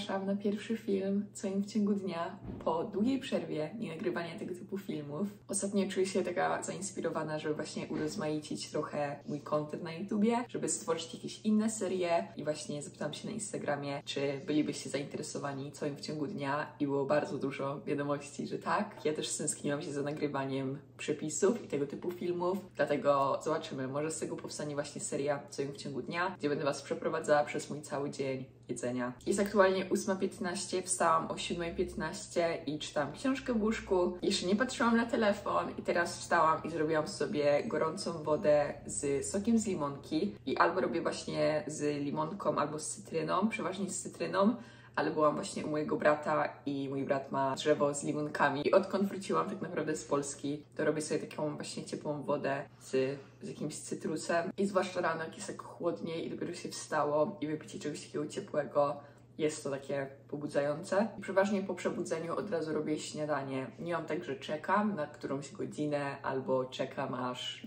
zapraszam na pierwszy film Co im w ciągu dnia po długiej przerwie nie nagrywania tego typu filmów. Ostatnio czuję się taka zainspirowana, żeby właśnie urozmaicić trochę mój content na YouTubie, żeby stworzyć jakieś inne serie i właśnie zapytałam się na Instagramie, czy bylibyście zainteresowani Co im w ciągu dnia i było bardzo dużo wiadomości, że tak. Ja też stęskniłam się za nagrywaniem przepisów i tego typu filmów, dlatego zobaczymy, może z tego powstanie właśnie seria Co im w ciągu dnia, gdzie będę Was przeprowadzała przez mój cały dzień jedzenia. Jest aktualnie 8.15, wstałam o 7.15 i czytam książkę w łóżku. Jeszcze nie patrzyłam na telefon i teraz wstałam i zrobiłam sobie gorącą wodę z sokiem z limonki i albo robię właśnie z limonką, albo z cytryną, przeważnie z cytryną, ale byłam właśnie u mojego brata i mój brat ma drzewo z limonkami. I odkąd wróciłam tak naprawdę z Polski, to robię sobie taką właśnie ciepłą wodę z, z jakimś cytrusem. I zwłaszcza rano, jak jest tak chłodniej i dopiero się wstało i wypicie czegoś takiego ciepłego, jest to takie pobudzające. I przeważnie po przebudzeniu od razu robię śniadanie. Nie mam tak, że czekam na którąś godzinę albo czekam aż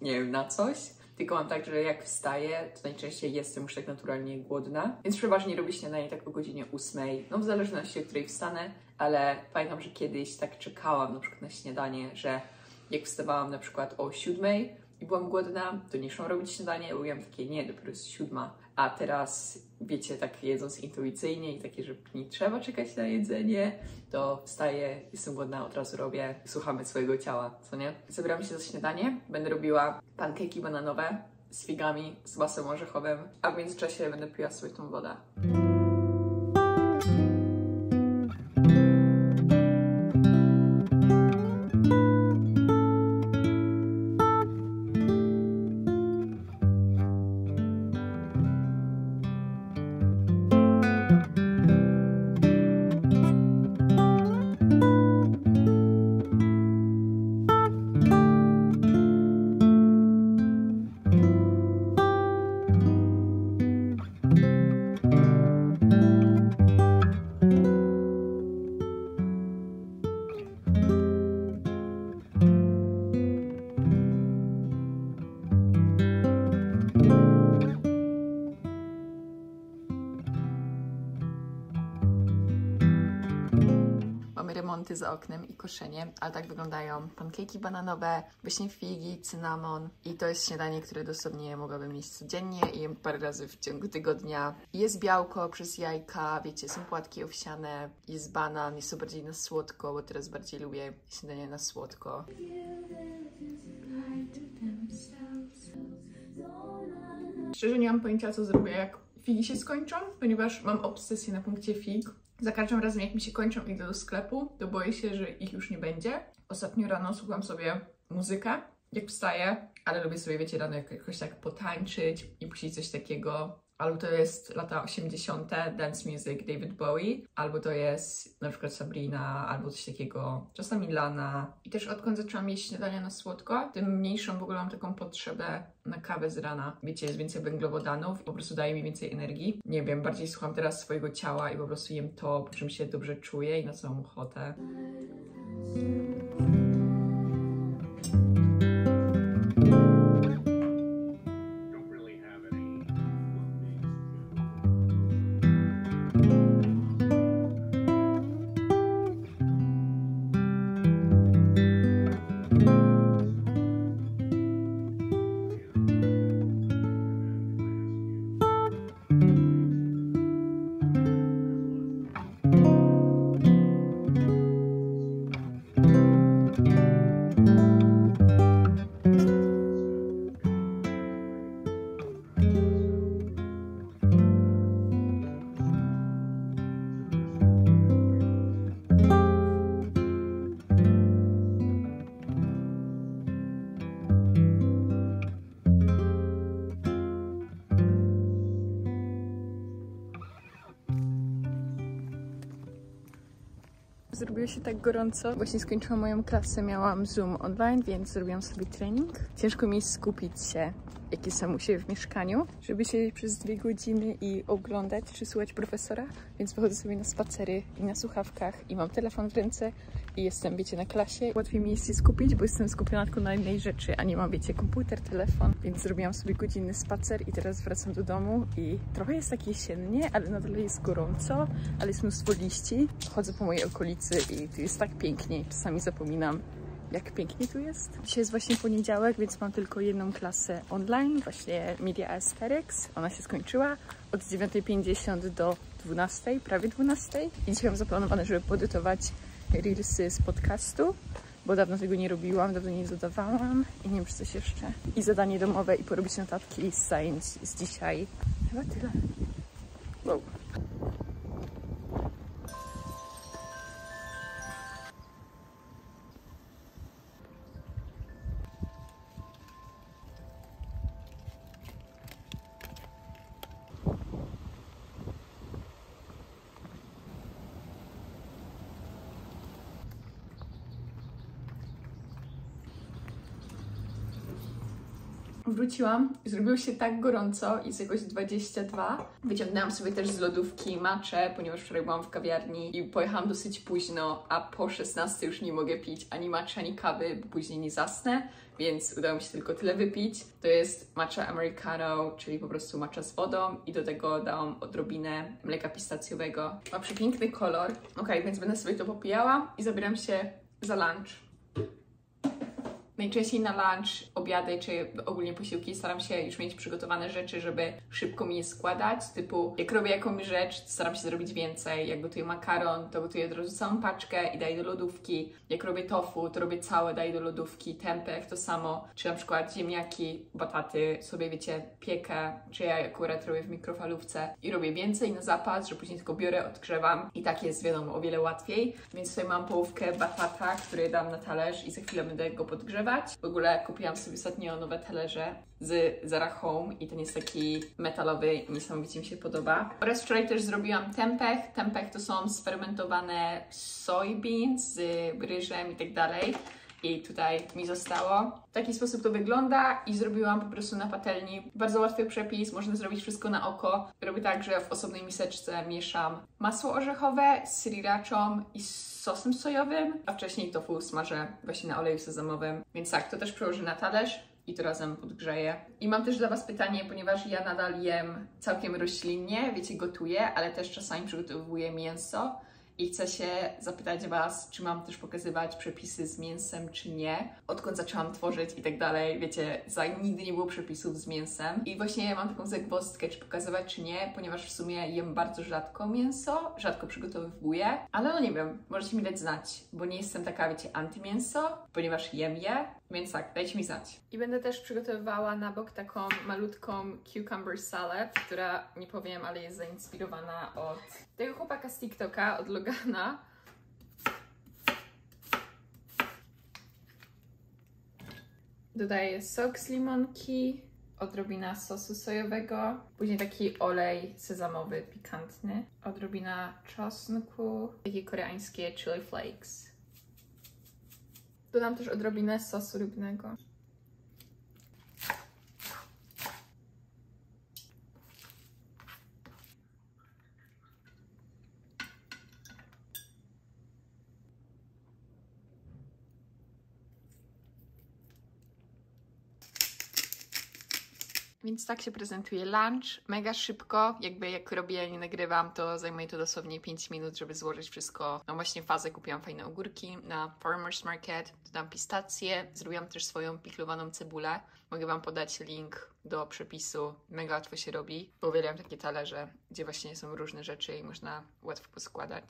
nie wiem, na coś. Tylko mam tak, że jak wstaję, to najczęściej jestem już tak naturalnie głodna. Więc przeważnie robię śniadanie tak o godzinie 8. No w zależności od której wstanę, ale pamiętam, że kiedyś tak czekałam na przykład na śniadanie, że jak wstawałam na przykład o 7 i byłam głodna, to nie szłam robić śniadanie, bo byłam takie, nie, dopiero jest siódma. A teraz, wiecie, tak jedząc intuicyjnie i takie, że nie trzeba czekać na jedzenie, to wstaję, jestem głodna, od razu robię, słuchamy swojego ciała, co nie? Zabieram się za śniadanie, będę robiła pankeki bananowe z figami, z masłem orzechowym, a w międzyczasie będę piła sobie tą wodę. Remonty za oknem i koszenie, ale tak wyglądają pankeki bananowe, właśnie figi, cynamon i to jest śniadanie, które dosłownie mogłabym jeść codziennie i jem parę razy w ciągu tygodnia. Jest białko przez jajka, wiecie, są płatki owsiane, jest banan, jest to bardziej na słodko, bo teraz bardziej lubię śniadanie na słodko. Szczerze nie mam pojęcia, co zrobię, jak figi się skończą, ponieważ mam obsesję na punkcie fig. Za każdym razem, jak mi się kończą, idę do sklepu, to boję się, że ich już nie będzie. Ostatnio rano słucham sobie muzykę, jak wstaję, ale lubię sobie, wiecie, rano jakoś tak potańczyć i puścić coś takiego. Albo to jest lata 80. dance music David Bowie, albo to jest na przykład Sabrina, albo coś takiego, czasami Lana. I też odkąd zaczęłam jeść śniadania na słodko, tym mniejszą w ogóle mam taką potrzebę na kawę z rana. Wiecie, jest więcej węglowodanów po prostu daje mi więcej energii. Nie wiem, bardziej słucham teraz swojego ciała i po prostu jem to, po czym się dobrze czuję i na co mam ochotę. Zrobiło się tak gorąco. Właśnie skończyłam moją klasę, miałam Zoom online, więc zrobiłam sobie trening. Ciężko mi skupić się, jaki sam u siebie w mieszkaniu, żeby siedzieć przez dwie godziny i oglądać czy słuchać profesora, więc wychodzę sobie na spacery i na słuchawkach i mam telefon w ręce i jestem, wiecie, na klasie. Łatwiej mi jest się skupić, bo jestem skupiona tylko na jednej rzeczy, a nie mam, wiecie, komputer, telefon, więc zrobiłam sobie godzinny spacer i teraz wracam do domu i trochę jest tak jesiennie, ale nadal jest gorąco, ale jest mnóstwo liści. Chodzę po mojej okolicy i tu jest tak pięknie, czasami zapominam, jak pięknie tu jest. Dzisiaj jest właśnie poniedziałek, więc mam tylko jedną klasę online, właśnie Media Aesthetics. Ona się skończyła od 9.50 do 12, prawie 12. I dzisiaj mam zaplanowane, żeby podytować reelsy z podcastu, bo dawno tego nie robiłam, dawno nie dodawałam i nie wiem, czy coś jeszcze. I zadanie domowe i porobić notatki z Science z dzisiaj. Chyba tyle. Wow. Wróciłam, zrobiło się tak gorąco, jest jakoś 22. Wyciągnęłam sobie też z lodówki maczę, ponieważ wczoraj byłam w kawiarni i pojechałam dosyć późno, a po 16 już nie mogę pić ani matcha, ani kawy, bo później nie zasnę, więc udało mi się tylko tyle wypić. To jest matcha americano, czyli po prostu matcha z wodą i do tego dałam odrobinę mleka pistacjowego. Ma przepiękny kolor. Ok, więc będę sobie to popijała i zabieram się za lunch. Najczęściej na lunch, obiady czy ogólnie posiłki staram się już mieć przygotowane rzeczy, żeby szybko mi je składać. Typu, jak robię jakąś rzecz, staram się zrobić więcej. Jak gotuję makaron, to gotuję od razu całą paczkę i daję do lodówki. Jak robię tofu, to robię całe, daję do lodówki. Tempeh to samo. Czy na przykład ziemniaki, bataty sobie, wiecie, piekę, czy ja akurat robię w mikrofalówce i robię więcej na zapas, że później tylko biorę, odgrzewam i tak jest, wiadomo, o wiele łatwiej. Więc tutaj mam połówkę batata, który dam na talerz i za chwilę będę go podgrzewać. W ogóle kupiłam sobie ostatnio nowe talerze z Zara Home i ten jest taki metalowy niesamowicie mi się podoba. Oraz wczoraj też zrobiłam tempeh. Tempeh to są sfermentowane soybeans z ryżem i tak dalej. I tutaj mi zostało. W taki sposób to wygląda i zrobiłam po prostu na patelni. Bardzo łatwy przepis, można zrobić wszystko na oko. Robię tak, że w osobnej miseczce mieszam masło orzechowe z sriraczą i z sosem sojowym, a wcześniej tofu smażę właśnie na oleju sezamowym. Więc tak, to też przełożę na talerz i to razem podgrzeję. I mam też dla Was pytanie, ponieważ ja nadal jem całkiem roślinnie, wiecie, gotuję, ale też czasami przygotowuję mięso. I chcę się zapytać Was, czy mam też pokazywać przepisy z mięsem, czy nie. Odkąd zaczęłam tworzyć i tak dalej, wiecie, za nigdy nie było przepisów z mięsem. I właśnie mam taką zagwozdkę, czy pokazywać, czy nie, ponieważ w sumie jem bardzo rzadko mięso, rzadko przygotowuję, ale no nie wiem, możecie mi dać znać, bo nie jestem taka, wiecie, antymięso, ponieważ jem je, więc tak, dajcie mi znać. I będę też przygotowywała na bok taką malutką cucumber salad, która nie powiem, ale jest zainspirowana od tego chłopaka z TikToka, od Logana. Dodaję sok z limonki, odrobina sosu sojowego, później taki olej sezamowy pikantny, odrobina czosnku, takie koreańskie chili flakes. Dodam też odrobinę sosu rybnego. Więc tak się prezentuje lunch. Mega szybko, jakby jak robię, nie nagrywam, to zajmuje to dosłownie 5 minut, żeby złożyć wszystko. No właśnie fazę kupiłam fajne ogórki na Farmers Market, dodam pistacje, zrobiłam też swoją piklowaną cebulę. Mogę Wam podać link do przepisu. Mega łatwo się robi. Uwielbiam takie talerze, gdzie właśnie są różne rzeczy i można łatwo poskładać.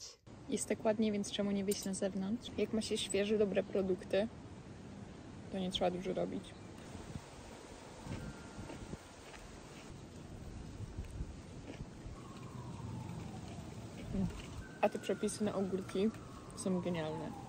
Jest tak ładnie, więc czemu nie wyjść na zewnątrz? Jak ma się świeże, dobre produkty, to nie trzeba dużo robić. A te przepisy na ogórki są genialne.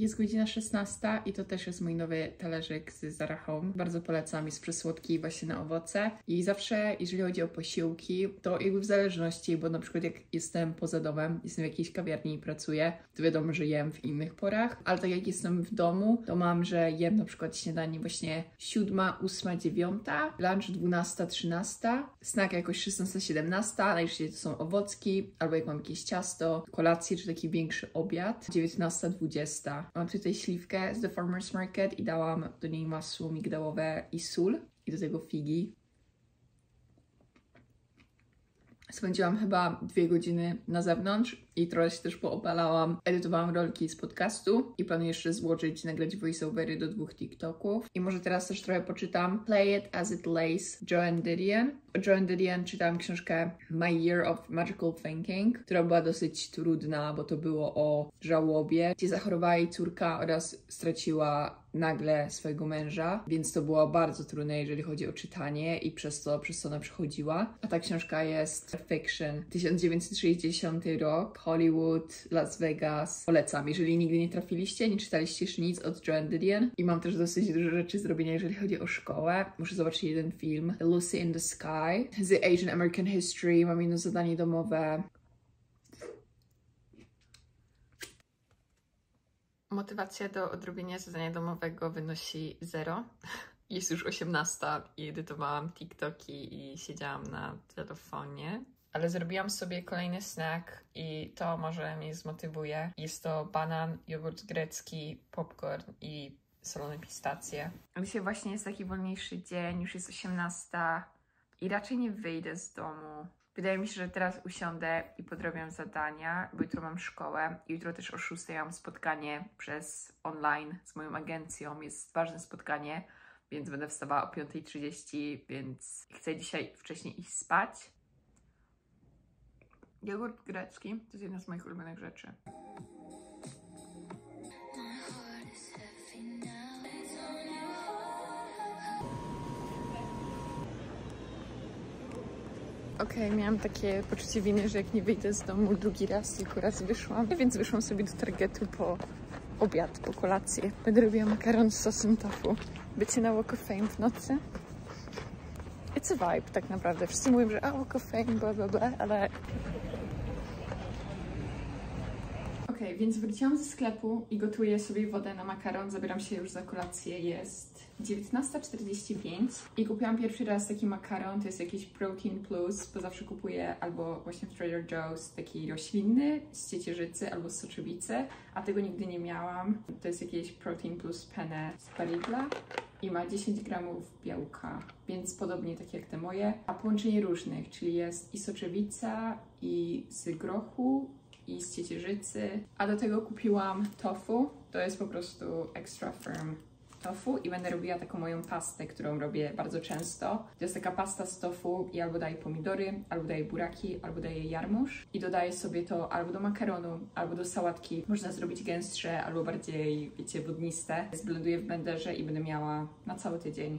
Jest godzina 16 i to też jest mój nowy talerzyk z Zara Home. Bardzo polecam, jest przesłodki właśnie na owoce. I zawsze, jeżeli chodzi o posiłki, to jakby w zależności, bo na przykład jak jestem poza domem, jestem w jakiejś kawiarni i pracuję, to wiadomo, że jem w innych porach, ale tak jak jestem w domu, to mam, że jem na przykład śniadanie właśnie 7, 8, 9, lunch 12, 13, snack jakoś 16, 17, najczęściej to są owocki, albo jak mam jakieś ciasto, kolację czy taki większy obiad, 19, 20. Mam tutaj śliwkę z The Farmer's Market i dałam do niej masło migdałowe i sól i do tego figi. Spędziłam chyba dwie godziny na zewnątrz i trochę się też poobalałam. Edytowałam rolki z podcastu i planuję jeszcze złożyć, nagrać voiceovery do dwóch TikToków. I może teraz też trochę poczytam Play It As It Lays Joan Didion. O Joan Didion czytałam książkę My Year of Magical Thinking, która była dosyć trudna, bo to było o żałobie, gdzie zachorowała jej córka oraz straciła nagle swojego męża, więc to było bardzo trudne, jeżeli chodzi o czytanie i przez to, przez co ona przechodziła. A ta książka jest fiction. 1960 rok, Hollywood, Las Vegas. Polecam, jeżeli nigdy nie trafiliście, nie czytaliście jeszcze nic od Joan Didion i mam też dosyć dużo rzeczy zrobienia, jeżeli chodzi o szkołę. Muszę zobaczyć jeden film, Lucy in the Sky, z Asian American History, mam jedno zadanie domowe. Motywacja do odrobienia zadania domowego wynosi 0. Jest już 18 i edytowałam TikToki i siedziałam na telefonie. Ale zrobiłam sobie kolejny snack i to może mnie zmotywuje. Jest to banan, jogurt grecki, popcorn i solone pistacje. Dzisiaj właśnie jest taki wolniejszy dzień, już jest 18 i raczej nie wyjdę z domu. Wydaje mi się, że teraz usiądę i podrobię zadania, bo jutro mam szkołę. Jutro też o 6 mam spotkanie przez online z moją agencją. Jest ważne spotkanie, więc będę wstawała o 5.30, więc chcę dzisiaj wcześniej iść spać. Jogurt grecki to jest jedna z moich ulubionych rzeczy. Okej, miałam takie poczucie winy, że jak nie wyjdę z domu drugi raz, tylko raz wyszłam, więc wyszłam sobie do Targetu po obiad, po kolację. Będę robiła makaron z sosem tofu. Bycie na Walk of Fame w nocy. It's a vibe tak naprawdę. Wszyscy mówią, że a Walk of Fame, bla bla bla, ale Okej, więc wróciłam ze sklepu i gotuję sobie wodę na makaron. Zabieram się już za kolację. Jest 19.45 i kupiłam pierwszy raz taki makaron. To jest jakiś Protein Plus, bo zawsze kupuję albo właśnie w Trader Joe's taki roślinny z ciecierzycy albo z soczewicy, a tego nigdy nie miałam. To jest jakieś Protein Plus penne z Barilla i ma 10 gramów białka, więc podobnie tak jak te moje, a połączenie różnych, czyli jest i soczewica, i z grochu, i z ciecierzycy, a do tego kupiłam tofu. To jest po prostu extra firm tofu i będę robiła taką moją pastę, którą robię bardzo często. To jest taka pasta z tofu i albo daję pomidory, albo daję buraki, albo daję jarmuż i dodaję sobie to albo do makaronu, albo do sałatki. Można zrobić gęstsze albo bardziej, wiecie, wodniste. Zblenduję w blenderze i będę miała na cały tydzień.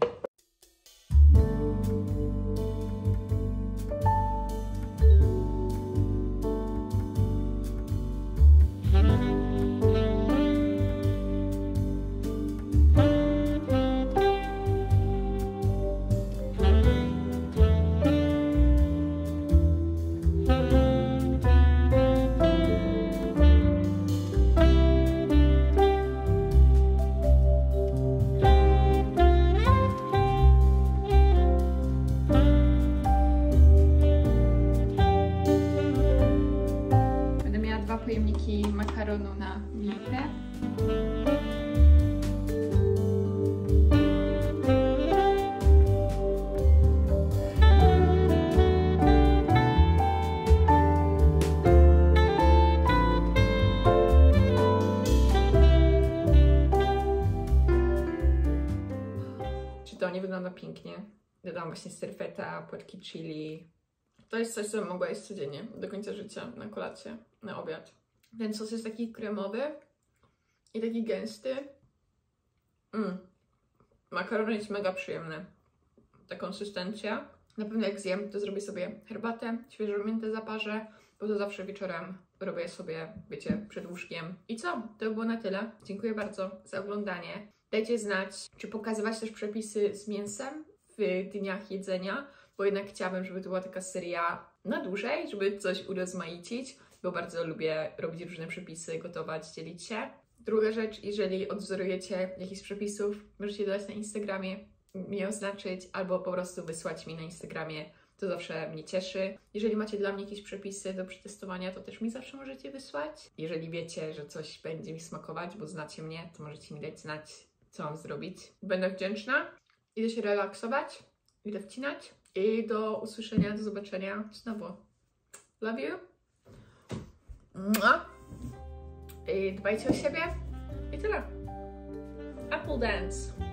Czy to nie wygląda pięknie? Dodam właśnie serweta, płatki chili, to jest coś, co mogła jeść codziennie, do końca życia, na kolację, na obiad. Ten sos jest taki kremowy i taki gęsty. Mm. Makaron jest mega przyjemny. Ta konsystencja. Na pewno jak zjem, to zrobię sobie herbatę, świeżą miętę zaparzę, bo to zawsze wieczorem robię sobie, wiecie, przed łóżkiem. I co? To było na tyle. Dziękuję bardzo za oglądanie. Dajcie znać, czy pokazywać też przepisy z mięsem w dniach jedzenia, bo jednak chciałabym, żeby to była taka seria na dłużej, żeby coś urozmaicić, bo bardzo lubię robić różne przepisy, gotować, dzielić się. Druga rzecz, jeżeli odwzorujecie jakichś przepisów, możecie dodać na Instagramie, mnie oznaczyć, albo po prostu wysłać mi na Instagramie. To zawsze mnie cieszy. Jeżeli macie dla mnie jakieś przepisy do przetestowania, to też mi zawsze możecie wysłać. Jeżeli wiecie, że coś będzie mi smakować, bo znacie mnie, to możecie mi dać znać, co mam zrobić. Będę wdzięczna. Idę się relaksować, idę wcinać i do usłyszenia, do zobaczenia znowu. Love you. Mua. I dbajcie o siebie. I tyle. Apple Dance.